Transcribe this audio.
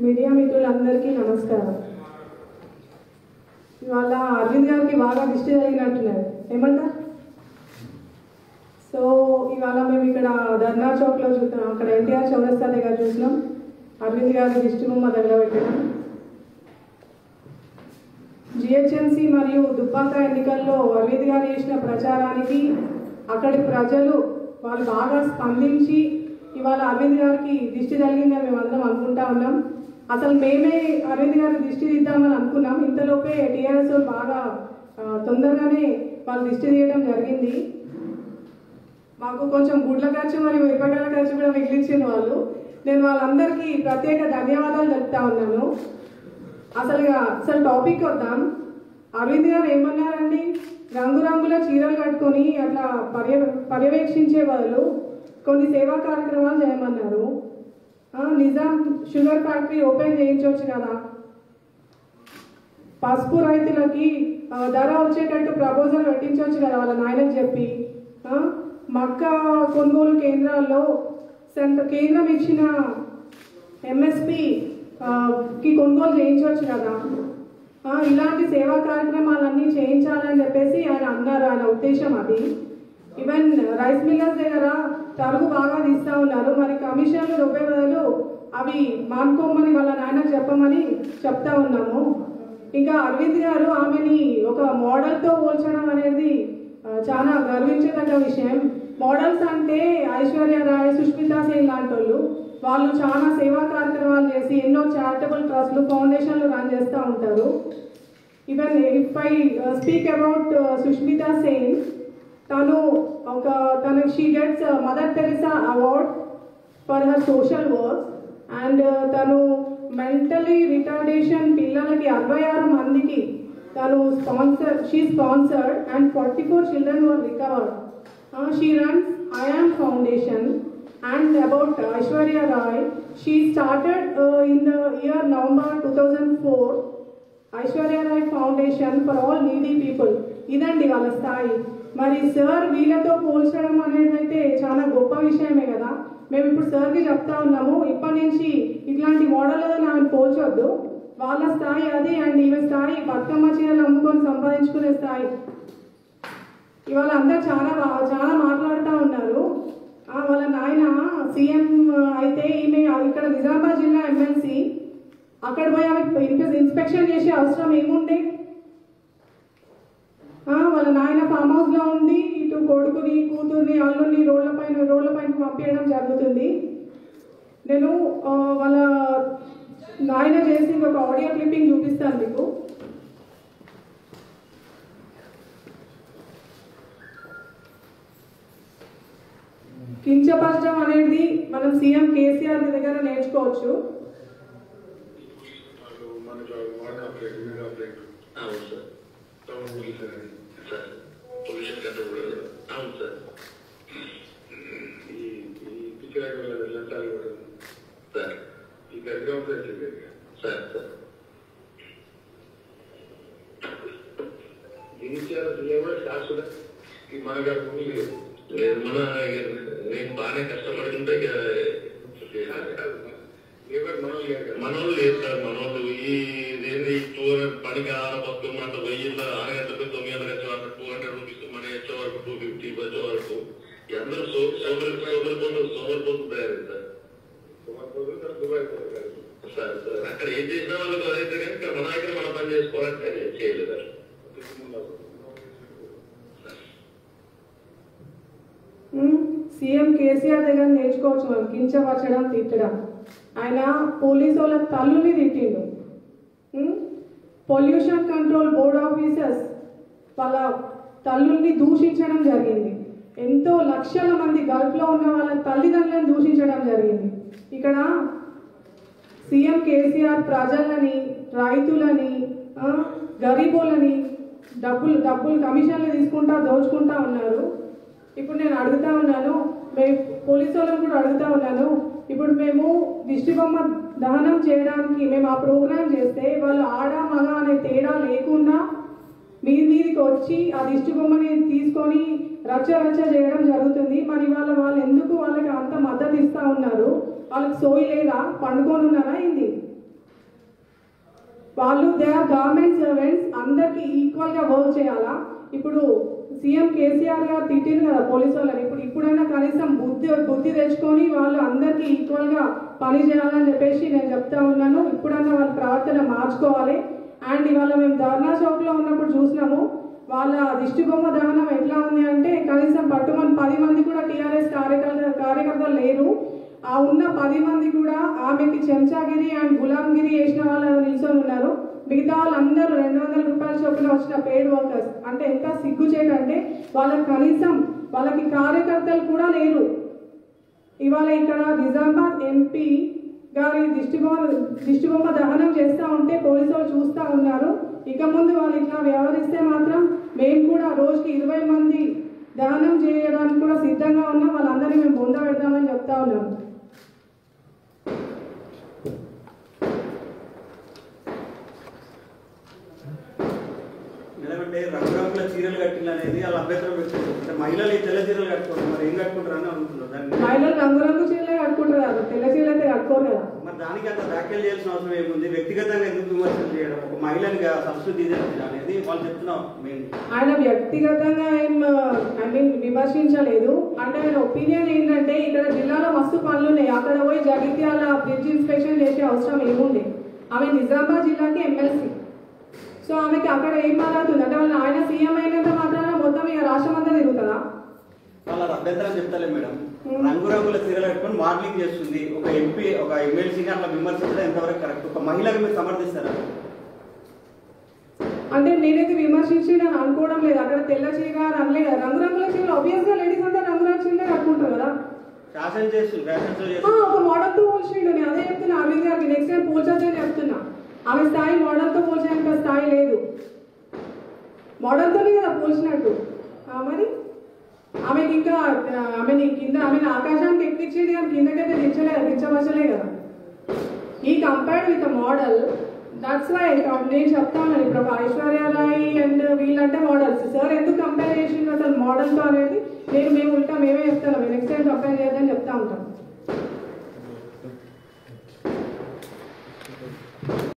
Media మిత్రులందరికీ నమస్కారం. ఇవాళ అరవింద్ గారికి బాగా దిష్టి జరిగినట్టున్నారు ఏమంటారు? సో ఇవాళ మేము ఇక్కడ ధర్నా చౌక్లో చూస్తున్నాం. అక్కడ ఎన్టీఆర్ చౌరస్తా దగ్గర చూసినాం. అరవింద్ గారి దిష్టి బొమ్మ దగ్గర పెట్టినాం జిహెచ్ఎంసీ మరియు దుబ్బాక ఎన్నికల్లో అరవింద్ గారు చేసిన ప్రచారానికి అక్కడి ప్రజలు వాళ్ళు బాగా స్పందించి ఇవాళ అరవింద్ గారికి దిష్టి జరిగిందని మేము అందరం అనుకుంటా ఉన్నాం. అసలు మేమే అరవింద్ గారి దిష్టి తీద్దామని అనుకున్నాం. ఇంతలోపే టీఆర్ఎస్ బాగా తొందరగానే వాళ్ళు దిష్టి తీయడం జరిగింది. మాకు కొంచెం గుడ్ల ఖర్చు మరియు మిరపకాయల ఖర్చు కూడా మిగిలించిన వాళ్ళు. నేను వాళ్ళందరికీ ప్రత్యేక ధన్యవాదాలు చెప్తా ఉన్నాను. అసలు అసలు టాపిక్ వద్దాం. అరవింద్ గారు ఏమన్నారండి? రంగురంగుల చీరలు కట్టుకొని అట్లా పర్య పర్యవేక్షించే వాళ్ళు కొన్ని సేవా కార్యక్రమాలు చేయమన్నారు. నిజాం షుగర్ ఫ్యాక్టరీ ఓపెన్ చేయించవచ్చు కదా. పసుపు రైతులకి ధర వచ్చేటట్టు ప్రపోజల్ పెట్టించవచ్చు కదా వాళ్ళ నాయనకు చెప్పి. మక్క కొనుగోలు కేంద్రాల్లో సెంటర్ కేంద్రం ఇచ్చిన ఎంఎస్పికి కొనుగోలు చేయించవచ్చు కదా. ఇలాంటి సేవా కార్యక్రమాలన్నీ చేయించాలని చెప్పేసి ఆయన అన్నారు. ఆయన ఉద్దేశం అది. ఈవెన్ రైస్ మిల్లర్స్ దగ్గర తరుగు బాగా తీస్తా ఉన్నారు. మరి కమిషన్లు రూపాయి బదులు అవి మానుకోమని వాళ్ళ నాయనకు చెప్పమని చెప్తా ఉన్నాము. ఇంకా అరవింద్ గారు ఆమెని ఒక మోడల్తో పోల్చడం అనేది చాలా గర్వించదగ్గ విషయం. మోడల్స్ అంటే ఐశ్వర్య రాయ్ సుష్మితా సేన్ లాంటి వాళ్ళు వాళ్ళు చాలా సేవా కార్యక్రమాలు చేసి ఎన్నో చారిటబుల్ ట్రస్ట్లు ఫౌండేషన్లు రన్ చేస్తూ ఉంటారు. Even if I speak about Sushmita Sen తను ఒక తను she gets Mother Teresa award for her social work and తను మెంటలీ రిటార్డేషన్ పిల్లలకి అరవై ఆరు మందికి తను sponsor she sponsored and forty four children were recovered she runs I am foundation and about Aishwarya Rai she started in the year November two thousand four Aishwarya Rai foundation for all needy people ఇదండి వాళ్ళ స్థాయి. మరి sir వీళ్ళతో పోల్చడం అనేది అయితే చాలా గొప్ప విషయమే కదా. మేము ఇప్పుడు సార్కి చెప్తా ఉన్నాము ఇప్పటి నుంచి ఇట్లాంటి మోడల్లో ఆమెను పోల్చొద్దు. వాళ్ళ స్థాయి అది అండ్ ఈమె స్థాయి బతుకమ్మ చీరలు అమ్ముకొని సంపాదించుకునే స్థాయి. ఇవాళ అందరు చాలా చాలా మాట్లాడుతూ ఉన్నారు. వాళ్ళ నాయన సీఎం అయితే ఈమె ఇక్కడ నిజామాబాద్ జిల్లా ఎమ్మెల్సీ. అక్కడ పోయి ఆమె ఇన్స్పెక్షన్ చేసే అవసరం ఏముండే వాళ్ళ నాయన ఫామ్ హౌస్లో ఉండి ఇటు కొడుకుని కూతుర్ని అల్లుని రోడ్ల పైన రోడ్ల పైన పంపించడం జరుగుతుంది. నేను వాళ్ళ నాయన చేసి ఒక ఆడియో క్లిప్పింగ్ చూపిస్తాను మీకు. కించపరచడం అనేది మనం సీఎం కేసీఆర్ దగ్గర నేర్చుకోవచ్చు. అవును సార్. మనోళ్ళు లేదు సార్ మనోళ్ళు ఈ ఇదేంది టూ హండ్రెడ్ పనికి ఆరు పక్కన మాట వెయ్యి ఆరు గంటలకు తొమ్మిది గంటలకు వచ్చే వరకు టూ హండ్రెడ్ రూపీస్ మనీ వచ్చే వరకు టూ ఫిఫ్టీ వచ్చే వరకు. ఈ అందరూ సో సోదరు సోదరు సోదరు పోతు తయారైంది సార్. సార్ అక్కడ ఏం చేసిన వాళ్ళకి అదైతే కనుక మన దగ్గర మనం పని చేసుకోవాలంటే చేయలేదు సార్. సీఎం కేసీఆర్ దగ్గర నేర్చుకోవచ్చు మనం కించపరచడం తిట్టడం. ఆయన పోలీసు వాళ్ళ తల్లుని తిట్టిండు. పొల్యూషన్ కంట్రోల్ బోర్డ్ ఆఫీసర్స్ వాళ్ళ తల్లుల్ని దూషించడం జరిగింది. ఎంతో లక్షల మంది గల్ఫ్లో ఉన్న వాళ్ళ తల్లిదండ్రులను దూషించడం జరిగింది. ఇక్కడ సీఎం కేసీఆర్ ప్రజలని రైతులని గరీబులని డబ్బులు డబ్బులు కమిషన్లు తీసుకుంటా దోచుకుంటా ఉన్నారు. ఇప్పుడు నేను అడుగుతా ఉన్నాను మేము పోలీసు వాళ్ళని కూడా అడుగుతా ఉన్నాను. ఇప్పుడు మేము దిష్టి బొమ్మ దహనం చేయడానికి మేము ఆ ప్రోగ్రాం చేస్తే వాళ్ళు ఆడ మగ అనే తేడా లేకుండా మీది మీదికి వచ్చి ఆ దిష్టి బొమ్మని తీసుకొని రచ్చ రచ్చ చేయడం జరుగుతుంది. మరి వాళ్ళ వాళ్ళు ఎందుకు వాళ్ళకి అంత మద్దతు ఇస్తా ఉన్నారు? వాళ్ళకి సోయి లేదా? పండుకొని ఉన్నారా ఏంది? వాళ్ళు దే ఆర్ గవర్నమెంట్ సర్వెంట్స్ అందరికి ఈక్వల్గా వర్క్ చేయాలా? ఇప్పుడు సీఎం కేసీఆర్ గారు తిట్టింది కదా పోలీసు వాళ్ళని. ఇప్పుడు ఇప్పుడైనా కనీసం బుద్ధి బుద్ధి తెచ్చుకొని వాళ్ళు అందరికీ ఈక్వల్గా పని చేయాలని చెప్పేసి నేను చెప్తా ఉన్నాను. ఇప్పుడన్నా వాళ్ళ ప్రవర్తన మార్చుకోవాలి. అండ్ ఇవాళ మేము ధర్నా చౌక్లో ఉన్నప్పుడు చూసినాము. వాళ్ళ దిష్టి బొమ్మ దహనం ఎట్లా ఉంది అంటే కనీసం పట్టుమని పది మంది కూడా టీఆర్ఎస్ కార్యకర్త కార్యకర్తలు లేరు. ఆ ఉన్న పది మంది కూడా ఆమెకి చెంచాగిరి అండ్ గులాంగిరి వేసిన వాళ్ళు నిల్చొని ఉన్నారు. మిగతా వాళ్ళందరూ రెండు వందల రూపాయల చొప్పున వచ్చిన పెయిడ్ వర్కర్స్ అంటే ఎంత సిగ్గుచేటంటే వాళ్ళకి కనీసం వాళ్ళకి కార్యకర్తలు కూడా లేరు. ఇవాళ ఇక్కడ నిజామాబాద్ ఎంపీ గారి దిష్టిబొమ్మ దిష్టిబొమ్మ దహనం చేస్తూ ఉంటే పోలీసు వాళ్ళు చూస్తూ ఉన్నారు. ఇక ముందు వాళ్ళు ఇట్లా వ్యవహరిస్తే మాత్రం మేము కూడా రోజుకి ఇరవై మంది దహనం చేయడానికి కూడా సిద్ధంగా ఉన్నాం. వాళ్ళందరినీ మేము బొంద పెడతామని చెప్తా ఉన్నాం నిలబెట్టే రంగురంగుల చీరలు కట్టిన అనేది వాళ్ళ అభ్యంతరం పెట్టారు మహిళలు ఈ తెల్ల చీరలు కట్టుకోరు మరి ఏం కట్టుకుంటారు అని అనుకుంటున్నారు దాన్ని మహిళలు రంగురంగు చీరలే కట్టుకుంటారు కదా తెల్ల చీరలు అయితే కట్టుకోరు కదా మరి దానికి అంత వ్యాఖ్యలు చేయాల్సిన అవసరం ఏముంది? వ్యక్తిగతంగా ఎందుకు విమర్శలు చేయడం? ఒక మహిళని సంస్కృతి అనేది వాళ్ళు చెప్తున్నాం మెయిన్ ఆయన వ్యక్తిగతంగా ఏం ఐ మీన్ విమర్శించలేదు. అంటే ఆయన ఒపీనియన్ ఏంటంటే ఇక్కడ జిల్లాలో మస్తు పనులు ఉన్నాయి అక్కడ పోయి జగిత్యాల బ్రిడ్జ్ ఇన్స్పెక్షన్ చేసే అవసరం ఏముంది? ఆమె నిజామాబాద్ జిల్లాకి ఎమ్మెల్సీ. సో ఆమెకి అక్కడ ఏం మాట్లాడుతుంది అంటే వాళ్ళ ఆయన వాళ్ళ అభ్యంతరం చెప్తలే మేడం. రంగురంగుల చీరలు కట్టుకొని మోడలింగ్ చేస్తుంది. ఒక ఎంపీ ఒక ఎమ్మెల్సీని అట్లా విమర్శించడం ఎంతవరకు కరెక్ట్ ఒక మహిళగా మీరు సమర్థిస్తారా? అంటే నేనైతే విమర్శించి నేను అనుకోవడం లేదు. అక్కడ తెల్ల చీర అని అనలే కదా రంగురంగుల చీరలు obvious గా లేడీస్ అంతా రంగురంగుల చీరలే కట్టుకుంటారు కదా. ఫ్యాషన్ చేస్తుంది ఫ్యాషన్ షో చేస్తుంది ఒక మోడల్తో పోల్చిండు నేను అదే చెప్తున్నా అరవింద్ గారికి. నెక్స్ట్ టైం పోల్చొద్దని చెప్తున్నా. ఆమె స్థాయి మోడల్తో పోల్చేంత స్థాయి లేదు. మోడల్ తోనే కదా పోల్చినట్టు. ఆ, మరి? ఆమెకి ఇంకా ఆమెని కింద ఆమెను ఆకాశానికి ఎక్కించేది కానీ కిందకైతే దించలే దించవచ్చలే కదా. ఈ compared with model that's why నేను చెప్తాను ఇప్పుడు ఒక ఐశ్వర్య రాయ్ అండ్ వీళ్ళంటే మోడల్స్ సార్ ఎందుకు కంపేర్ చేసిండు అసలు మోడల్తో అనేది? నేను మేము ఉల్టా మేమే చెప్తాను నెక్స్ట్ టైం కంపేర్ చేయొద్దని చెప్తా ఉంటాం.